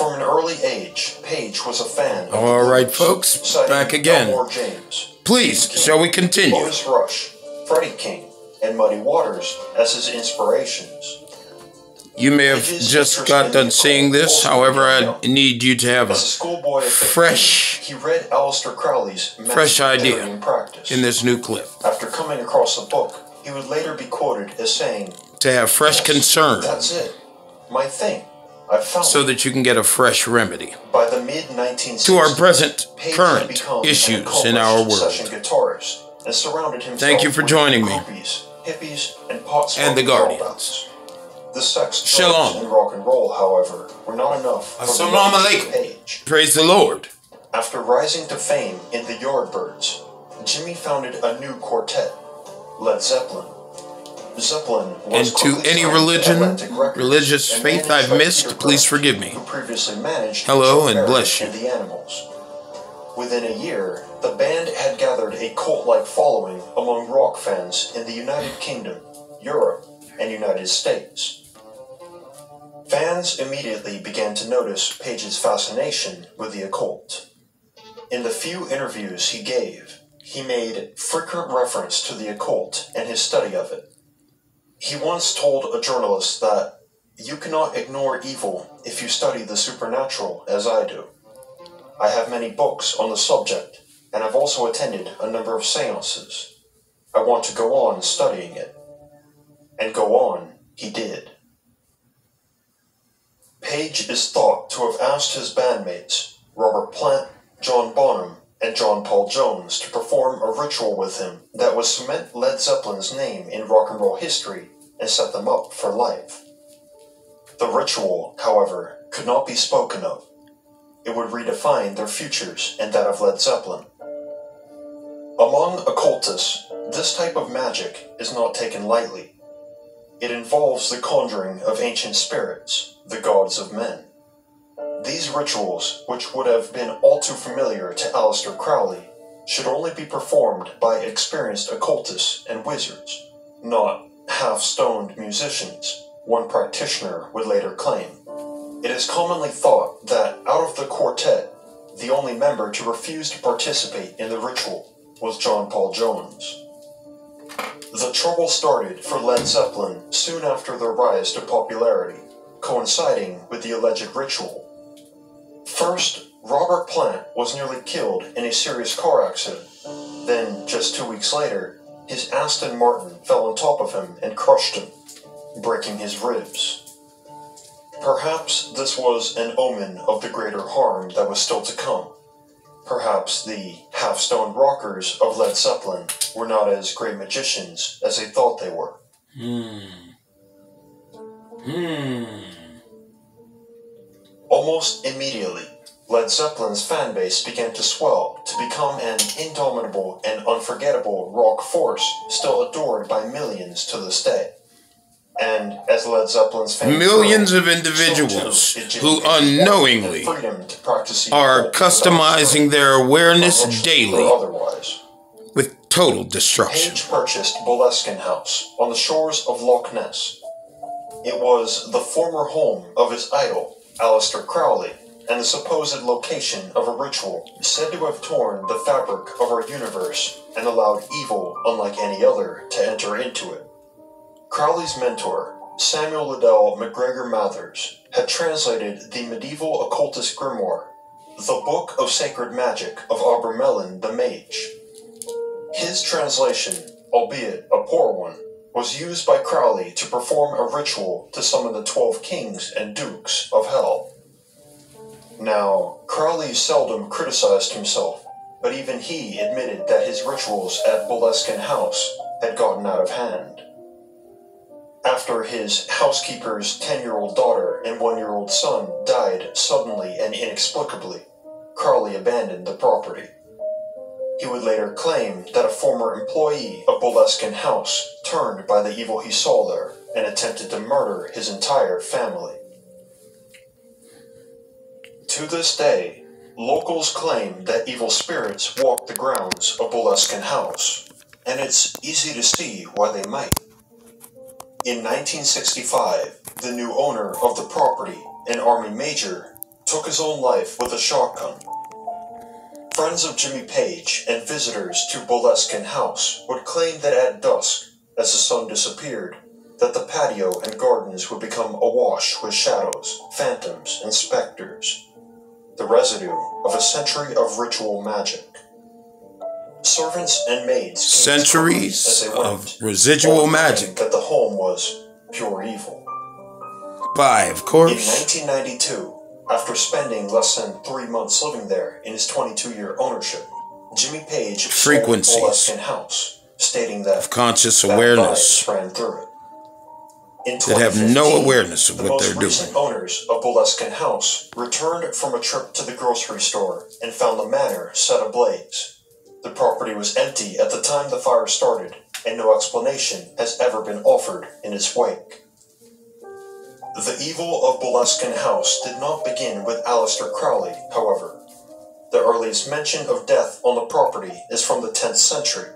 From an early age, Page was a fan of All blues, folks, back again. James, Please, shall we continue? Otis Rush, Freddie King, and Muddy Waters as his inspirations. You may have just got done seeing this, however, I need you to have a a schoolboy 15, Fresh- he read Aleister Crowley's fresh idea in practice. in this new clip. After coming across the book, he would later be quoted as saying, To have fresh concern "That's it, my thing. So that you can get a fresh remedy By the mid 1960s, to our present current issues in our world. and surrounded himself Thank you for with joining me. groupies, hippies, and And the Guardians. The sex, Shalom. and rock and roll, however, were not enough for the Assalamu alaikum. Page. Praise the Lord. After rising to fame in the Yardbirds, Jimmy founded a new quartet, Led Zeppelin. And to any religion, religious faith I've missed, please forgive me. Previously managed Hello and bless you. and the Animals. Within a year, the band had gathered a cult-like following among rock fans in the United Kingdom, Europe, and United States. Fans immediately began to notice Page's fascination with the occult. In the few interviews he gave, he made frequent reference to the occult and his study of it. He once told a journalist that you cannot ignore evil if you study the supernatural as I do. I have many books on the subject, and I've also attended a number of seances. I want to go on studying it. And go on, he did. Page is thought to have asked his bandmates, Robert Plant, John Bonham, and John Paul Jones, to perform a ritual with him that would cement Led Zeppelin's name in rock and roll history and set them up for life. The ritual, however, could not be spoken of. It would redefine their futures and that of Led Zeppelin. Among occultists, this type of magic is not taken lightly. It involves the conjuring of ancient spirits, the gods of men. These rituals, which would have been all too familiar to Aleister Crowley, should only be performed by experienced occultists and wizards, not half stoned musicians, one practitioner would later claim. It is commonly thought that out of the quartet, the only member to refuse to participate in the ritual was John Paul Jones. The trouble started for Led Zeppelin soon after their rise to popularity, coinciding with the alleged ritual. First, Robert Plant was nearly killed in a serious car accident. Then, just two weeks later, his Aston Martin fell on top of him and crushed him, breaking his ribs. Perhaps this was an omen of the greater harm that was still to come. Perhaps the half stoned rockers of Led Zeppelin were not as great magicians as they thought they were. Hmm. Hmm. Almost immediately, Led Zeppelin's fan base began to swell to become an indomitable and unforgettable rock force still adored by millions to this day. And as Led Zeppelin's fans Millions grew, of individuals so who unknowingly want the freedom to practice the are customizing their awareness daily otherwise. with total destruction. Page purchased Boleskine House on the shores of Loch Ness. It was the former home of his idol, Aleister Crowley, and the supposed location of a ritual said to have torn the fabric of our universe and allowed evil, unlike any other, to enter into it. Crowley's mentor, Samuel Liddell MacGregor Mathers, had translated the medieval occultist grimoire, The Book of Sacred Magic of Abramelin the Mage. His translation, albeit a poor one, was used by Crowley to perform a ritual to summon the twelve kings and dukes of hell. Now, Crowley seldom criticized himself, but even he admitted that his rituals at Boleskine House had gotten out of hand. After his housekeeper's 10 year old daughter and 1 year old son died suddenly and inexplicably, Crowley abandoned the property. He would later claim that a former employee of Boleskine House turned by the evil he saw there and attempted to murder his entire family. To this day, locals claim that evil spirits walk the grounds of Boleskine House, and it's easy to see why they might. In 1965, the new owner of the property, an Army major, took his own life with a shotgun. Friends of Jimmy Page and visitors to Boleskine House would claim that at dusk, as the sun disappeared, that the patio and gardens would become awash with shadows, phantoms, and specters, the residue of a century of ritual magic. Servants and maids centuries of residual magic that the home was pure evil. By, of course. In 1992, after spending less than three months living there in his 22-year ownership, Jimmy Page frequencies sold House, stating that of conscious awareness ran through it. In that have no awareness of the what they're doing. owners of Boleskine House returned from a trip to the grocery store and found the manor set ablaze. The property was empty at the time the fire started, and no explanation has ever been offered in its wake. The evil of Boleskine House did not begin with Aleister Crowley, however. The earliest mention of death on the property is from the 10th century.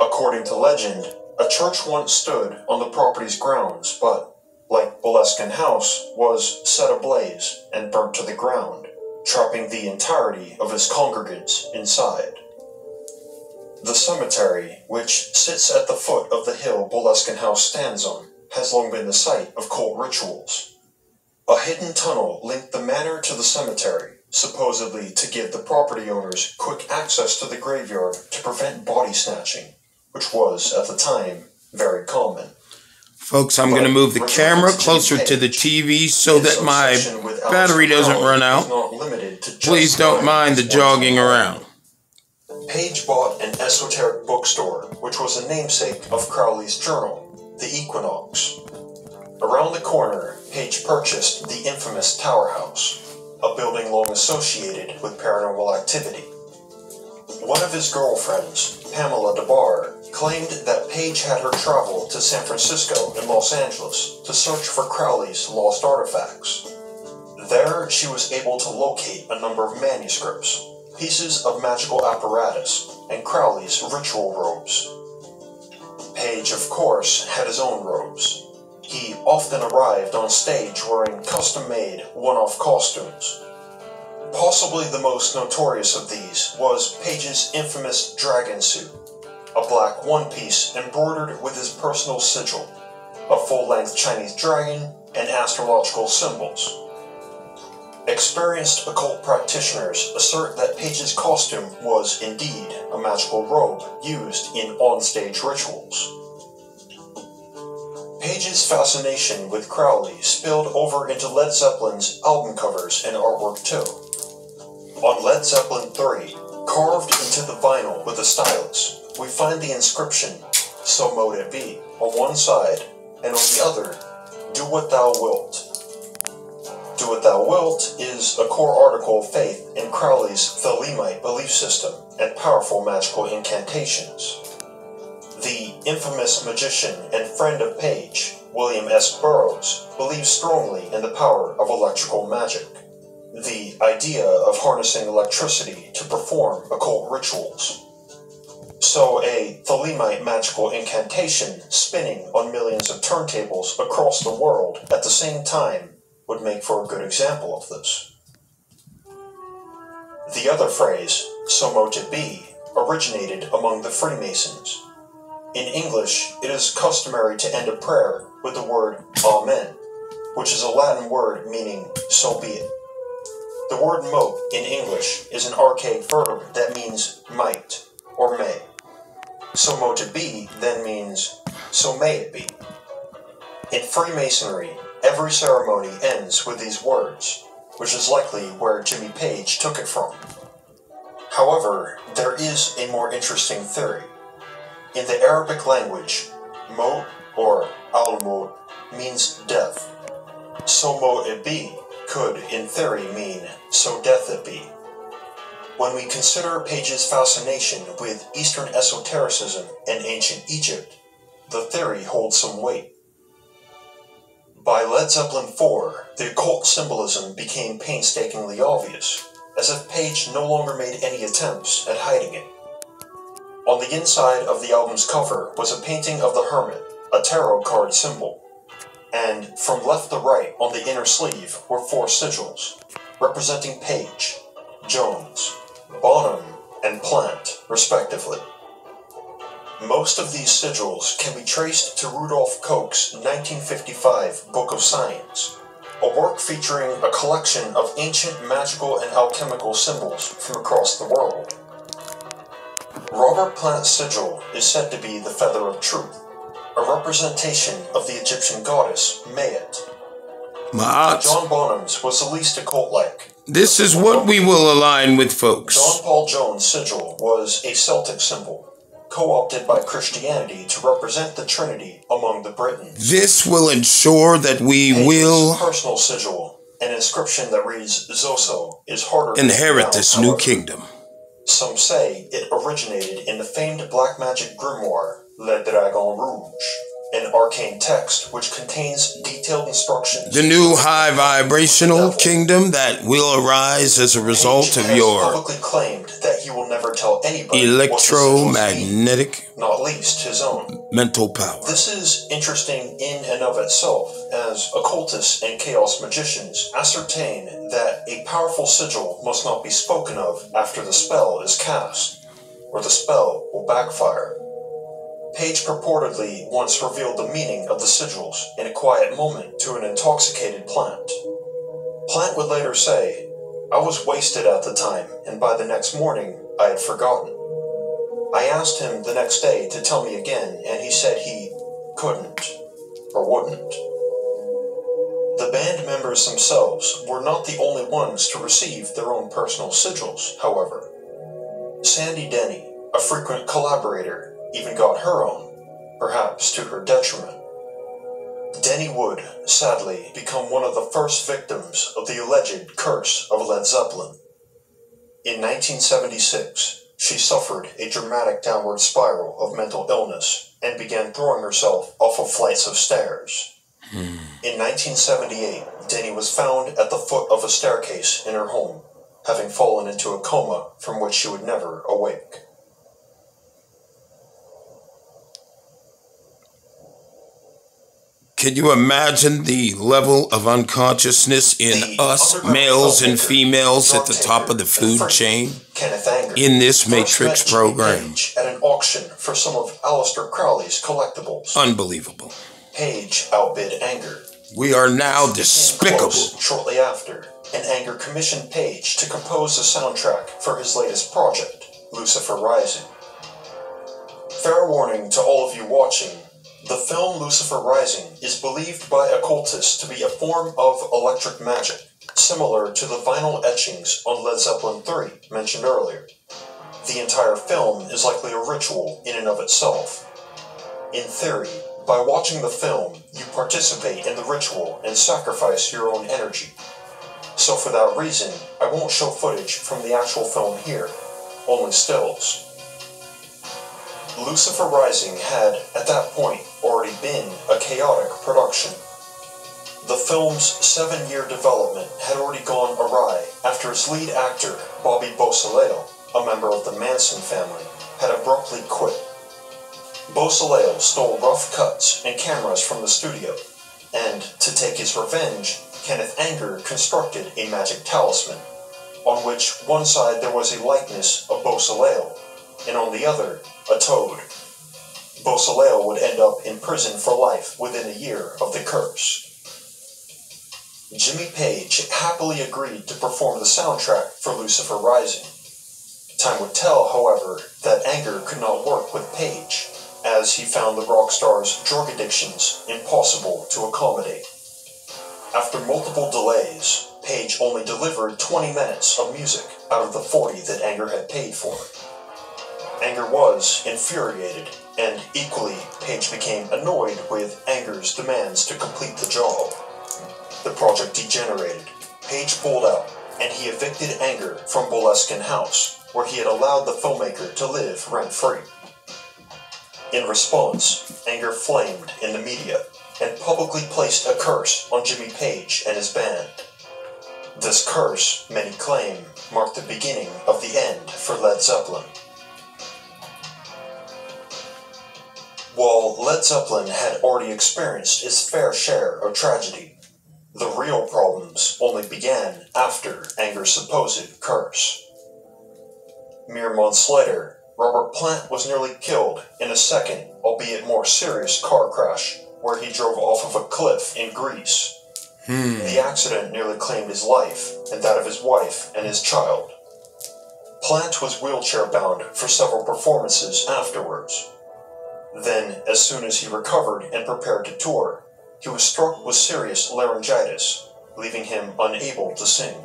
According to legend, a church once stood on the property's grounds, but, like Boleskine House, was set ablaze and burnt to the ground, trapping the entirety of its congregants inside. The cemetery, which sits at the foot of the hill Boleskine House stands on, has long been the site of cult rituals. A hidden tunnel linked the manor to the cemetery, supposedly to give the property owners quick access to the graveyard to prevent body snatching which was, at the time, very common. Folks, I'm going to move the camera closer to the TV so that my battery doesn't run out. Please don't mind the jogging around. Page bought an esoteric bookstore, which was a namesake of Crowley's journal, The Equinox. Around the corner, Page purchased the infamous Tower House, a building long associated with paranormal activity. One of his girlfriends, Pamela Des Barres, claimed that Page had her travel to San Francisco and Los Angeles to search for Crowley's lost artifacts. There, she was able to locate a number of manuscripts, pieces of magical apparatus, and Crowley's ritual robes. Page, of course, had his own robes. He often arrived on stage wearing custom made, one off costumes. Possibly the most notorious of these was Page's infamous dragon suit, a black one piece embroidered with his personal sigil, a full length Chinese dragon, and astrological symbols. Experienced occult practitioners assert that Page's costume was indeed a magical robe used in onstage rituals. Page's fascination with Crowley spilled over into Led Zeppelin's album covers and artwork too. On Led Zeppelin 3, carved into the vinyl with a stylus, we find the inscription, So mote it be, on one side, and on the other, Do what thou wilt. Do what thou wilt is a core article of faith in Crowley's Thelemite belief system and powerful magical incantations. The infamous magician and friend of Page, William S. Burroughs, believes strongly in the power of electrical magic. The idea of harnessing electricity to perform occult rituals. So a Thelemite magical incantation spinning on millions of turntables across the world at the same time would make for a good example of this. The other phrase, so mote it be, originated among the Freemasons. In English, it is customary to end a prayer with the word Amen, which is a Latin word meaning so be it. The word mote in English is an archaic verb that means might or may. So mote it be then means so may it be. In Freemasonry, every ceremony ends with these words, which is likely where Jimmy Page took it from. However, there is a more interesting theory. In the Arabic language, Mo or al means death. So mote it be could, in theory, mean so death it be. When we consider Page's fascination with Eastern esotericism and ancient Egypt, the theory holds some weight. By Led Zeppelin IV, the occult symbolism became painstakingly obvious, as if Page no longer made any attempts at hiding it. On the inside of the album's cover was a painting of the Hermit, a tarot card symbol, and from left to right on the inner sleeve were four sigils representing Page, Jones, Bonham, and Plant, respectively. Most of these sigils can be traced to Rudolf Koch's 1955 Book of Signs, a work featuring a collection of ancient magical and alchemical symbols from across the world. Robert Plant's sigil is said to be the Feather of Truth, a representation of the Egyptian goddess Mayat. Ma'at. John Bonham's was the least occult-like. This is what we will align with, folks. John Paul Jones' sigil was a Celtic symbol, co-opted by Christianity to represent the Trinity among the Britons. This will ensure that we Page's will personal sigil, an inscription that reads Zoso, is harder to inherit this new kingdom. Some say it originated in the famed black magic grimoire Le Dragon Rouge, an arcane text which contains detailed instructions. The new high vibrational kingdom that will arise as a result of your publicly claimed that he will never tell anybody what the sigils mean, electromagnetic not least his own. mental power. This is interesting in and of itself, as occultists and chaos magicians ascertain that a powerful sigil must not be spoken of after the spell is cast, or the spell will backfire. Page purportedly once revealed the meaning of the sigils in a quiet moment to an intoxicated Plant. Plant would later say, I was wasted at the time, and by the next morning I had forgotten. I asked him the next day to tell me again, and he said he couldn't, or wouldn't. The band members themselves were not the only ones to receive their own personal sigils, however. Sandy Denny, a frequent collaborator, even got her own, perhaps to her detriment. Denny would, sadly, become one of the first victims of the alleged curse of Led Zeppelin. In 1976, she suffered a dramatic downward spiral of mental illness and began throwing herself off of flights of stairs. Hmm. In 1978, Denny was found at the foot of a staircase in her home, having fallen into a coma from which she would never awake. Can you imagine the level of unconsciousness in The us, males and females at the top of the food chain? Anger, in this Matrix program. Page at an auction for some of Aleister Crowley's collectibles. Unbelievable. Page outbid Anger. We are now despicable. Shortly after, and Anger commissioned Page to compose the soundtrack for his latest project, Lucifer Rising. Fair warning to all of you watching the film Lucifer Rising is believed by occultists to be a form of electric magic, similar to the vinyl etchings on Led Zeppelin 3 mentioned earlier. The entire film is likely a ritual in and of itself. In theory, by watching the film, you participate in the ritual and sacrifice your own energy. So, for that reason, I won't show footage from the actual film here, only stills. Lucifer Rising had, at that point, already been a chaotic production. The film's seven year development had already gone awry after its lead actor, Bobby Beausoleil, a member of the Manson family, had abruptly quit. Beausoleil stole rough cuts and cameras from the studio, and to take his revenge, Kenneth Anger constructed a magic talisman, on which one side there was a likeness of Beausoleil, and on the other, a toad. Beausoleil would end up in prison for life within a year of the curse. Jimmy Page happily agreed to perform the soundtrack for Lucifer Rising. Time would tell, however, that Anger could not work with Page, as he found the rock star's drug addictions impossible to accommodate. After multiple delays, Page only delivered 20 minutes of music out of the 40 that Anger had paid for. Anger was infuriated, and equally, Page became annoyed with Anger's demands to complete the job. The project degenerated. Page pulled out, and he evicted Anger from Boleskine House, where he had allowed the filmmaker to live rent free. In response, Anger flamed in the media and publicly placed a curse on Jimmy Page and his band. This curse, many claim, marked the beginning of the end for Led Zeppelin. While Led Zeppelin had already experienced its fair share of tragedy, The real problems only began after Anger's supposed curse. Mere months later, Robert Plant was nearly killed in a second, albeit more serious, car crash where he drove off of a cliff in Greece. Hmm. The accident nearly claimed his life and that of his wife and his child. Plant was wheelchair bound for several performances afterwards. Then, as soon as he recovered and prepared to tour, he was struck with serious laryngitis, leaving him unable to sing.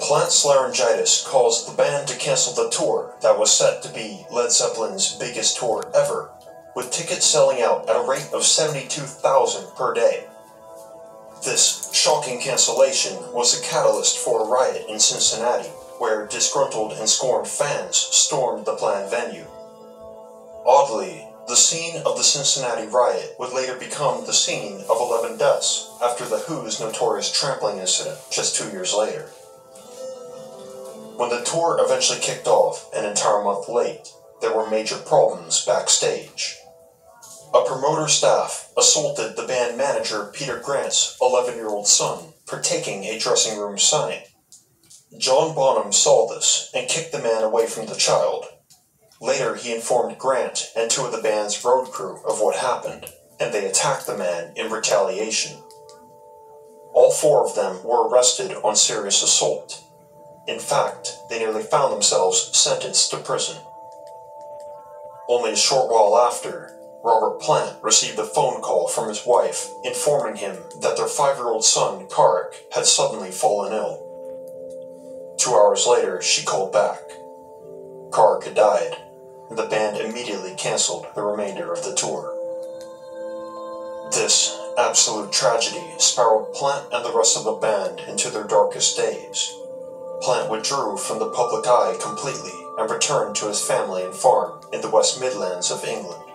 Plant's laryngitis caused the band to cancel the tour that was set to be Led Zeppelin's biggest tour ever, with tickets selling out at a rate of 72,000 per day. This shocking cancellation was a catalyst for a riot in Cincinnati, where disgruntled and scorned fans stormed the planned venue. Oddly, the scene of the Cincinnati riot would later become the scene of 11 deaths after The Who's notorious trampling incident just two years later. When the tour eventually kicked off an entire month late, there were major problems backstage. A promoter staff assaulted the band manager Peter Grant's 11 year old son for taking a dressing room sign. John Bonham saw this and kicked the man away from the child, Later, he informed Grant and two of the band's road crew of what happened, and they attacked the man in retaliation. All four of them were arrested on serious assault. In fact, they nearly found themselves sentenced to prison. Only a short while after, Robert Plant received a phone call from his wife informing him that their five year old son, Karac, had suddenly fallen ill. Two hours later, she called back. Karac had died the band immediately cancelled the remainder of the tour. This absolute tragedy spiraled Plant and the rest of the band into their darkest days. Plant withdrew from the public eye completely and returned to his family and farm in the West Midlands of England.